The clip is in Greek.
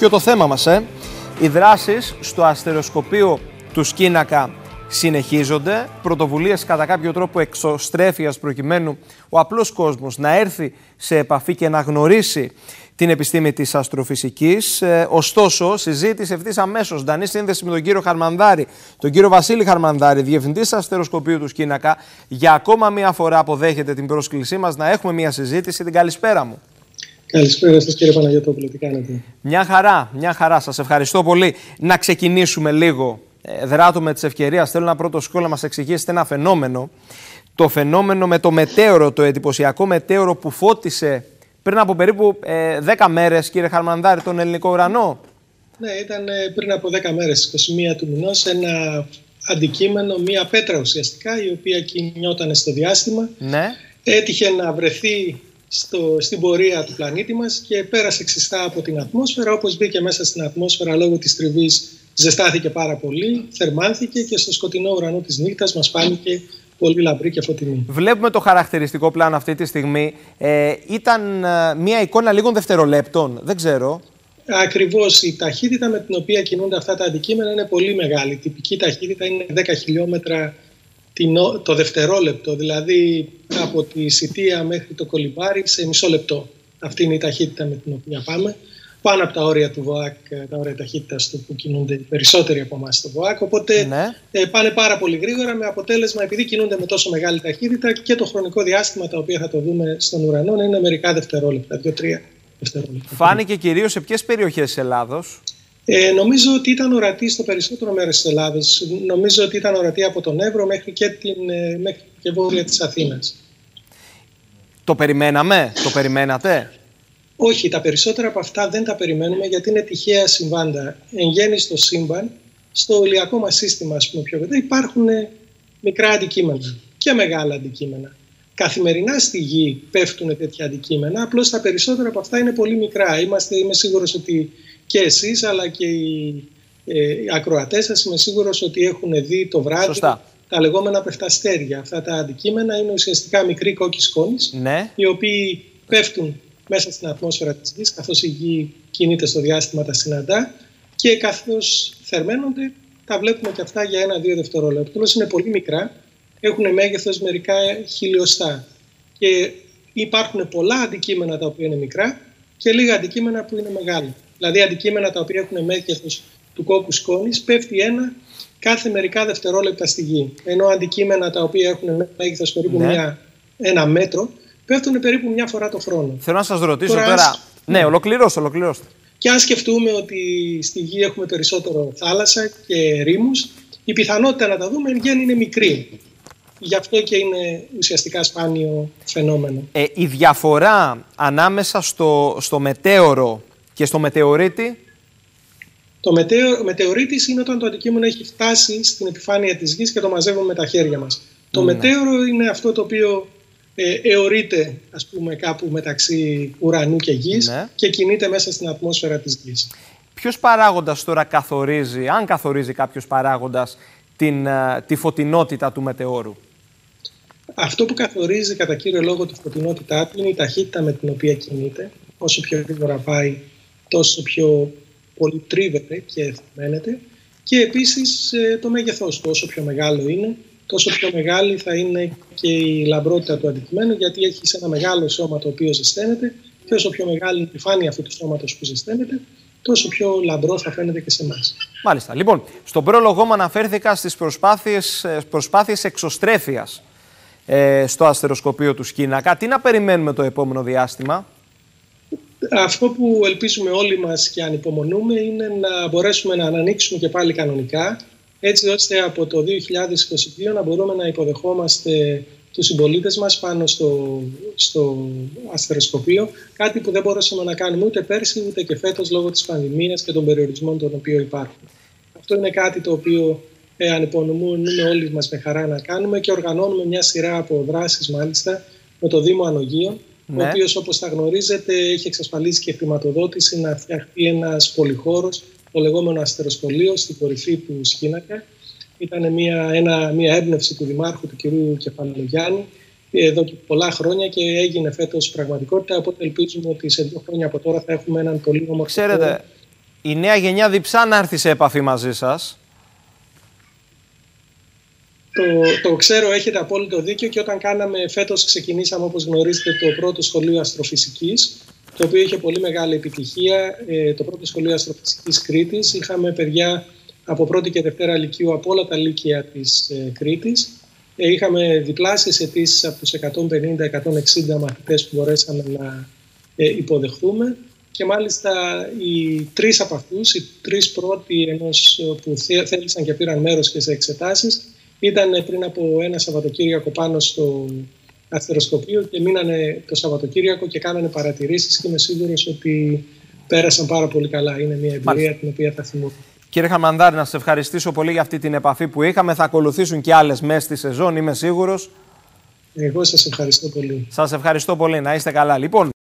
ποιο το θέμα μας, ε. Οι δράσεις στο αστεροσκοπείο του Σκίνακα συνεχίζονται. Πρωτοβουλίες κατά κάποιο τρόπο εξωστρέφειας προκειμένου ο απλός κόσμος να έρθει σε επαφή και να γνωρίσει την επιστήμη της αστροφυσικής. Ε, ωστόσο, συζήτηση ευθύς αμέσως. Δανή σύνδεση με τον κύριο Χαρμανδάρη, τον κύριο Βασίλη Χαρμανδάρη, διευθυντής αστεροσκοπείου του Σκίνακα. Για ακόμα μία φορά αποδέχεται την πρόσκλησή μας να έχουμε μία συζήτηση. Την καλησπέρα μου. Καλησπέρα σας κύριε Παναγιώτοπουλο, τι κάνετε; Μια χαρά, μια χαρά. Σας ευχαριστώ πολύ. Να ξεκινήσουμε λίγο. Ε, δράτω με τις ευκαιρίες. Θέλω να πρώτο σχόλιο να μας εξηγήσετε ένα φαινόμενο. Το φαινόμενο με το μετέωρο, το εντυπωσιακό μετέωρο που φώτισε πριν από περίπου ε, 10 μέρες, κύριε Χαρμανδάρη, τον ελληνικό ουρανό. Ναι, ήταν ε, πριν από 10 μέρες, 21 του μηνός, ένα αντικείμενο, μία πέτρα ουσιαστικά, η οποία κινιόταν στο διάστημα. Ναι. Έτυχε να βρεθεί στο, στην πορεία του πλανήτη μας και πέρασε ξιστά από την ατμόσφαιρα. Όπως μπήκε μέσα στην ατμόσφαιρα λόγω της τριβής ζεστάθηκε πάρα πολύ, θερμάνθηκε και στο σκοτεινό ουρανό της νύχτας μας φάνηκε πολύ λαμπρή και φωτεινή. Βλέπουμε το χαρακτηριστικό πλάνο αυτή τη στιγμή. Ε, ήταν ε, μια εικόνα λίγων δευτερολέπτων, δεν ξέρω. Ακριβώς η ταχύτητα με την οποία κινούνται αυτά τα αντικείμενα είναι πολύ μεγάλη. Η τυπική ταχύτητα είναι 10 χιλιόμετρα το δευτερόλεπτο, δηλαδή από τη Σιτία μέχρι το Κολυμπάρι σε μισό λεπτό. Αυτή είναι η ταχύτητα με την οποία πάμε. Πάνω από τα όρια του ΒΟΑΚ, τα όρια ταχύτητας του που κινούνται οι περισσότεροι από εμάς στο ΒΟΑΚ. Οπότε Ναι. ε, πάνε πάρα πολύ γρήγορα με αποτέλεσμα, επειδή κινούνται με τόσο μεγάλη ταχύτητα και το χρονικό διάστημα τα οποία θα το δούμε στον ουρανό είναι μερικά δευτερόλεπτα, δύο-τρία δευτερόλεπτα. Φάνηκε κυρίως σε ποιες περιοχές της Ελλάδος; Ε, νομίζω ότι ήταν ορατή στο περισσότερο μέρος της Ελλάδας. Νομίζω ότι ήταν ορατή από τον Εύρο μέχρι και, την, ε, μέχρι και βόρεια της Αθήνας. Το περιμέναμε, το περιμένατε; Όχι, τα περισσότερα από αυτά δεν τα περιμένουμε γιατί είναι τυχαία συμβάντα. Εν γέννη στο σύμπαν, στο ηλιακό μας σύστημα, ας πούμε πιο κοντά, υπάρχουν ε, μικρά αντικείμενα και μεγάλα αντικείμενα. Καθημερινά στη γη πέφτουν τέτοια αντικείμενα, απλώς τα περισσότερα από αυτά είναι πολύ μικρά. Είμαστε, είμαι σίγουρος ότι και εσείς, αλλά και οι, ε, οι ακροατές σας, είμαι σίγουρος ότι έχουν δει το βράδυ Σωστά. τα λεγόμενα πεφταστέρια. Αυτά τα αντικείμενα είναι ουσιαστικά μικροί κόκκι σκόνης, Ναι. οι οποίοι πέφτουν μέσα στην ατμόσφαιρα της Γης, καθώς η Γη κινείται στο διάστημα, τα συναντά και καθώς θερμαίνονται, τα βλέπουμε και αυτά για ένα-δύο δευτερόλεπτα. Όμως είναι πολύ μικρά, έχουν μέγεθος μερικά χιλιοστά και υπάρχουν πολλά αντικείμενα τα οποία είναι μικρά και λίγα αντικείμενα που είναι μεγάλα. Δηλαδή αντικείμενα τα οποία έχουν μέγεθος του κόκκου σκόνης πέφτει ένα κάθε μερικά δευτερόλεπτα στη Γη. Ενώ αντικείμενα τα οποία έχουν μέγεθος περίπου Ναι. μια, ένα μέτρο πέφτουν περίπου μια φορά το χρόνο. Θέλω να σας ρωτήσω Τώρα, τώρα. ας- Ναι, ολοκληρώστε, ολοκληρώστε. Και αν σκεφτούμε ότι στη Γη έχουμε περισσότερο θάλασσα και ρήμους, η πιθανότητα να τα δούμε εν γέννη είναι μικρή. Γι' αυτό και είναι ουσιαστικά σπάνιο φαινόμενο. Ε, η διαφορά ανάμεσα στο, στο μετέωρο και στο μετεωρίτη; Το μετέω, μετεωρίτης είναι όταν το αντικείμενο έχει φτάσει στην επιφάνεια της Γης και το μαζεύουμε με τα χέρια μας. Το Ναι. μετέωρο είναι αυτό το οποίο ε, αιωρείται ας πούμε κάπου μεταξύ ουρανού και Γης Ναι. και κινείται μέσα στην ατμόσφαιρα της Γης. Ποιος παράγοντας τώρα καθορίζει, αν καθορίζει κάποιος παράγοντας, την, ε, τη φωτεινότητα του μετεώρου; Αυτό που καθορίζει κατά κύριο λόγο τη φωτεινότητά του είναι η ταχύτητα με την οποία κινείται. Όσο πιο γρήγορα πάει, τόσο πιο πολύ τρίβεται και θερμαίνεται. Και επίσης ε, το μέγεθός του, όσο πιο μεγάλο είναι, τόσο πιο μεγάλη θα είναι και η λαμπρότητα του αντικειμένου, γιατί έχει ένα μεγάλο σώμα το οποίο ζεσταίνεται και όσο πιο μεγάλη είναι η επιφάνεια αυτού του σώματος που ζεσταίνεται, τόσο πιο λαμπρό θα φαίνεται και σε εμάς. Μάλιστα. Λοιπόν, στον πρόλογό μου αναφέρθηκα στις προσπάθειες, ε, προσπάθειες εξωστρέφειας ε, στο αστεροσκοπείο του Σκίνακα. Τι να περιμένουμε το επόμενο διάστημα; Αυτό που ελπίζουμε όλοι μας και ανυπομονούμε είναι να μπορέσουμε να ανοίξουμε και πάλι κανονικά έτσι ώστε από το 2022 να μπορούμε να υποδεχόμαστε τους συμπολίτες μας πάνω στο, στο αστεροσκοπείο κάτι που δεν μπορέσαμε να κάνουμε ούτε πέρσι ούτε και φέτος λόγω της πανδημίας και των περιορισμών των οποίων υπάρχουν. Αυτό είναι κάτι το οποίο ε, ανυπομονούμε όλοι μας με χαρά να κάνουμε και οργανώνουμε μια σειρά από δράσεις μάλιστα με το Δήμο Ανογείων Ναι. ο οποίος, όπως θα γνωρίζετε, έχει εξασφαλίσει και χρηματοδότηση να φτιαχτεί ένας πολυχώρος, το λεγόμενο αστεροσχολείο, στην κορυφή του Σκίνακα. Ήταν μια, ένα, μια έμπνευση του Δημάρχου, του κυρίου Κεφαλογιάννη, εδώ και πολλά χρόνια και έγινε φέτος πραγματικότητα. Οπότε ελπίζουμε ότι σε δύο χρόνια από τώρα θα έχουμε έναν πολύ όμορφο χώρο Ξέρετε, η νέα γενιά διψά να έρθει σε επαφή μαζί σας. Το, το ξέρω, έχετε απόλυτο δίκιο και όταν κάναμε φέτος ξεκινήσαμε όπως γνωρίζετε το πρώτο σχολείο αστροφυσικής το οποίο είχε πολύ μεγάλη επιτυχία, ε, το πρώτο σχολείο αστροφυσικής Κρήτης. Είχαμε παιδιά από πρώτη και δευτέρα λυκείου από όλα τα λύκεια της ε, Κρήτης. Ε, είχαμε διπλάσιες αιτήσεις από τους 150-160 μαθητές που μπορέσαμε να ε, υποδεχθούμε και μάλιστα οι τρεις από αυτούς, οι τρεις πρώτοι ενός που θέλησαν και πήραν μέρος και σε εξετάσεις ήταν πριν από ένα Σαββατοκύριακο πάνω στο αστεροσκοπείο και μείνανε το Σαββατοκύριακο και κάνανε παρατηρήσεις και είμαι σίγουρος ότι πέρασαν πάρα πολύ καλά. Είναι μια εμπειρία την οποία θα θυμούνται. Κύριε Χαμαντάρη, να σας ευχαριστήσω πολύ για αυτή την επαφή που είχαμε. Θα ακολουθήσουν και άλλες μέσα στη σεζόν, είμαι σίγουρος. Εγώ σας ευχαριστώ πολύ. Σας ευχαριστώ πολύ. Να είστε καλά. Λοιπόν,